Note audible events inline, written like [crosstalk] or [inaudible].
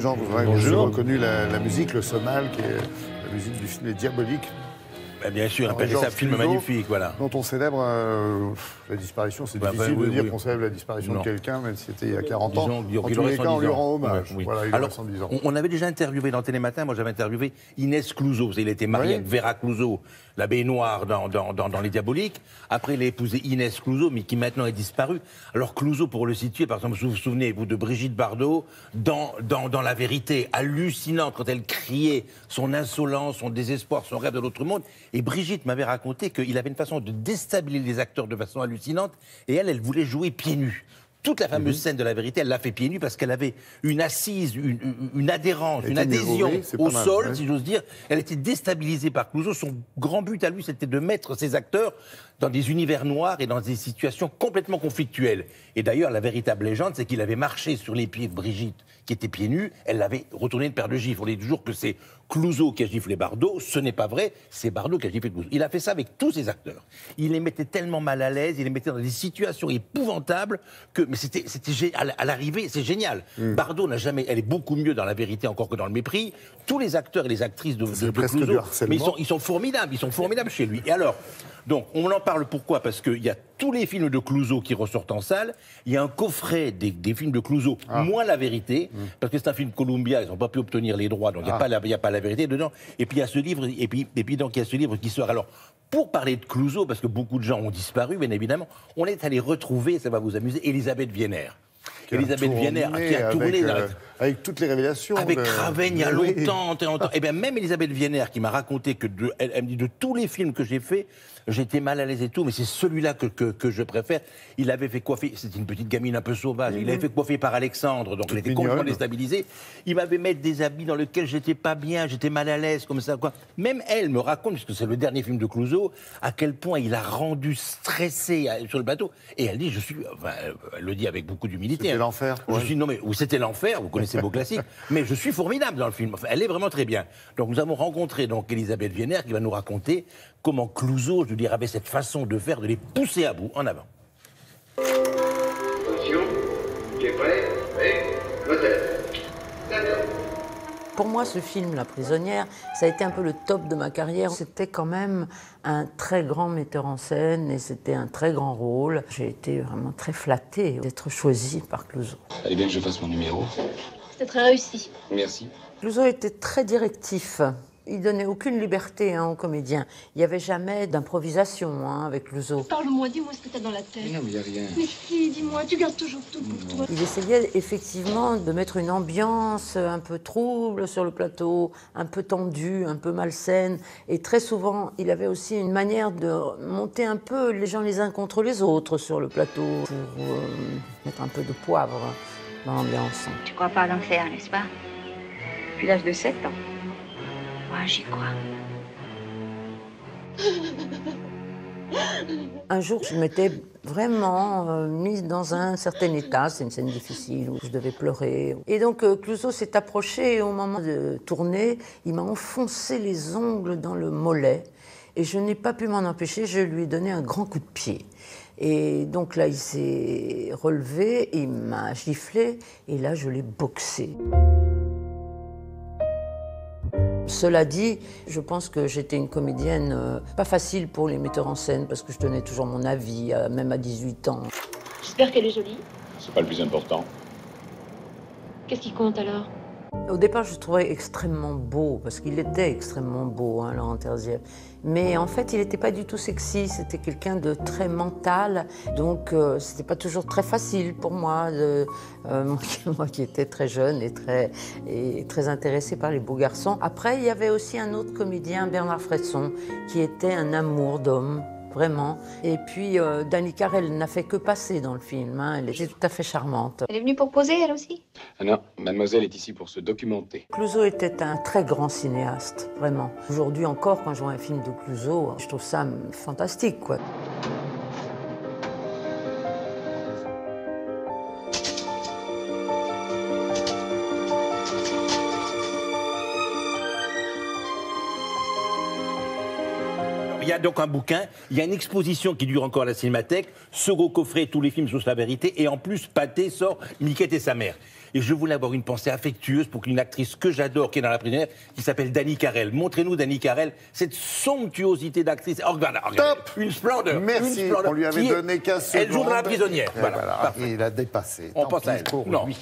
exemple, vous avez reconnu la, musique, le somal, qui est la musique du film diabolique. Bah, bien sûr, appelez ça Georges film magnifique, voilà. dont on célèbre euh, la disparition. C'est Bah, bah, difficile oui, de dire oui. qu'on célèbre la disparition Non. de quelqu'un, même si c'était il y a 40 ans. Disons qu'il en tous les cas, 110 on lui rend hommage. Voilà, il Alors, aurait 110 ans. on, avait déjà interviewé dans Télématin, moi j'avais interviewé Inès Clouseau, il était marié avec Vera Clouseau, la baignoire dans, dans, dans, dans Les Diaboliques. Après, il a épousé Inès Clouseau, mais qui maintenant est disparue. Alors Clouseau, pour le situer, par exemple, vous vous souvenez, vous, de Brigitte Bardot, dans, dans, dans La Vérité, hallucinante quand elle criait son insolence, son désespoir, son rêve de l'autre monde. Et Brigitte m'avait raconté qu'il avait une façon de déstabiliser les acteurs de façon hallucinante, et elle, elle voulait jouer pieds nus. Toute la fameuse Mhm. scène de la vérité, elle l'a fait pieds nus parce qu'elle avait une assise, une, une- une adhérence, une adhésion au mal, sol, ouais. si j'ose dire. Elle était déstabilisée par Clouseau. Son grand but à lui, c'était de mettre ses acteurs dans des univers noirs et dans des situations complètement conflictuelles. Et d'ailleurs, la véritable légende, c'est qu'il avait marché sur les pieds de Brigitte, qui était pieds nus. Elle l'avait retourné une paire de gifles. On dit toujours que c'est Clouseau qui a giflé Bardot. Ce n'est pas vrai. C'est Bardot qui a giflé Clouseau. Il a fait ça avec tous ses acteurs. Il les mettait tellement mal à l'aise, il les mettait dans des situations épouvantables que, mais c'était, à l'arrivée, c'est génial. Mm. Bardot n'a jamais, elle est beaucoup mieux dans la vérité encore que dans le mépris. Tous les acteurs et les actrices de, de, de presque Clouseau, mais ils sont, ils sont formidables, ils sont formidables chez lui. Et alors, donc, on en parle pourquoi? Parce qu'il y a tous les films de Clouseau qui ressortent en salle. Il y a un coffret des, des films de Clouseau, Ah. moins la vérité, Mm. parce que c'est un film Columbia, ils n'ont pas pu obtenir les droits, donc il n'y a, pas la- il y a pas la vérité dedans. Et puis il y a ce livre, et puis, et puis donc il y a ce livre qui sort. Alors, pour parler de Clouseau, parce que beaucoup de gens ont disparu, bien évidemment, on est allé retrouver, ça va vous amuser, Elisabeth Vienner. A Elisabeth Vienner, qui a tourné avec, euh, toutes les révélations. avec de- Craven il y a Oui. longtemps, très longtemps. [laughs] Et bien même Elisabeth Vienner qui m'a raconté que de, elle, elle me dit de tous les films que j'ai faits, j'étais mal à l'aise et tout, mais c'est celui-là que, que, que je préfère. Il avait fait coiffer, c'était une petite gamine un peu sauvage, il avait fait coiffer par Alexandre, donc il était complètement déstabilisé. Il m'avait mettre des habits dans lesquels j'étais pas bien, j'étais mal à l'aise, comme ça, quoi. Même elle me raconte, puisque c'est le dernier film de Clouseau, à quel point il a rendu stressé euh, sur le bateau. Et elle dit, je suis, enfin, elle le dit avec beaucoup d'humilité. C'était hein. l'enfer, Je ouais. suis non mais ou c'était l'enfer, vous connaissez vos classiques, [laughs] mais je suis formidable dans le film. Enfin, elle est vraiment très bien. Donc nous avons rencontré donc Elisabeth Vienner qui va nous raconter comment Clouseau, je veux dire, avait cette façon de faire, de les pousser à bout. En avant. Attention, tu es prêt? Oui, moteur. D'accord. Pour moi, ce film, La prisonnière, ça a été un peu le top de ma carrière. C'était quand même un très grand metteur en scène et c'était un très grand rôle. J'ai été vraiment très flattée d'être choisie par Clouseau. Fallait bien que je fasse mon numéro. C'était très réussi. Merci. Clouseau était très directif. Il donnait aucune liberté hein, aux comédiens. Il n'y avait jamais d'improvisation hein, avec Clouseau. Parle-moi, dis-moi ce que t'as dans la tête. Mais non, mais y a rien. Mais si, dis-moi, tu gardes toujours tout pour toi. Il essayait effectivement de mettre une ambiance un peu trouble sur le plateau, un peu tendue, un peu malsaine. Et très souvent, il avait aussi une manière de monter un peu les gens les uns contre les autres sur le plateau pour euh, mettre un peu de poivre dans l'ambiance. Tu crois pas à l'enfer, n'est-ce pas? Depuis l'âge de 7 ans. Un jour, je m'étais vraiment euh, mise dans un certain état. C'est une scène difficile où je devais pleurer. Et donc, euh, Clouseau s'est approché et au moment de tourner. Il m'a enfoncé les ongles dans le mollet. Et je n'ai pas pu m'en empêcher. Je lui ai donné un grand coup de pied. Et donc là, il s'est relevé, il m'a giflé. Et là, je l'ai boxé. Cela dit, je pense que j'étais une comédienne euh, pas facile pour les metteurs en scène parce que je donnais toujours mon avis, euh, même à 18 ans. J'espère qu'elle est jolie. C'est pas le plus important. Qu'est-ce qui compte alors? Au départ, je le trouvais extrêmement beau parce qu'il était extrêmement beau, hein, Laurent Terzier. Mais en fait, il n'était pas du tout sexy. C'était quelqu'un de très mental. Donc, euh, c'était pas toujours très facile pour moi, euh, [laughs] moi qui- moi qui étais très jeune et très, et très intéressée par les beaux garçons. Après, il y avait aussi un autre comédien, Bernard Fresson, qui était un amour d'homme. Vraiment. Et puis, euh, Danica, elle n'a fait que passer dans le film. hein. Elle était tout à fait charmante. Elle est venue pour poser, elle aussi? Ah non, mademoiselle est ici pour se documenter. Clouseau était un très grand cinéaste, vraiment. Aujourd'hui encore, quand je vois un film de Clouseau, je trouve ça fantastique, quoi. Y a donc un bouquin, il y a une exposition qui dure encore à la Cinémathèque, ce gros coffret, tous les films sur la vérité, et en plus, Pâté sort Miquette et sa mère. Et je voulais avoir une pensée affectueuse pour qu'une actrice que j'adore, qui est dans la prisonnière, qui s'appelle Dani Carrel. Montrez-nous, Dani Carrel, cette somptuosité d'actrice. Oh, Top Une splendeur. Merci, une splendeur on lui avait donné 15 secondes. Elle joue dans la prisonnière. Voilà, il a dépassé. On Tant pense à pis elle. pour Non. lui.